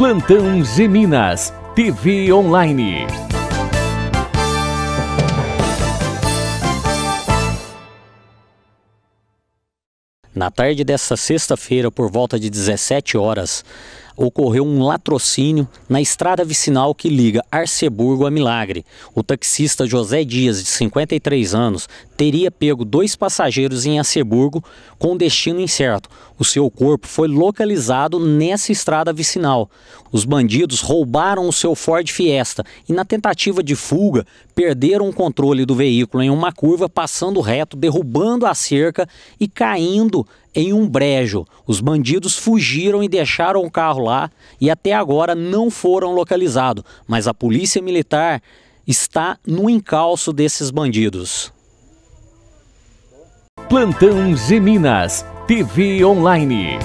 Plantão Geminas, TV Online. Na tarde desta sexta-feira, por volta de 17 horas, ocorreu um latrocínio na estrada vicinal que liga Arceburgo a Milagre. O taxista José Dias, de 53 anos, teria pego dois passageiros em Arceburgo com destino incerto. O seu corpo foi localizado nessa estrada vicinal. Os bandidos roubaram o seu Ford Fiesta e, na tentativa de fuga, perderam o controle do veículo em uma curva, passando reto, derrubando a cerca e caindo em um brejo. Os bandidos fugiram e deixaram o carro lá e até agora não foram localizados, mas a polícia militar está no encalço desses bandidos. Plantão Geminas, TV Online.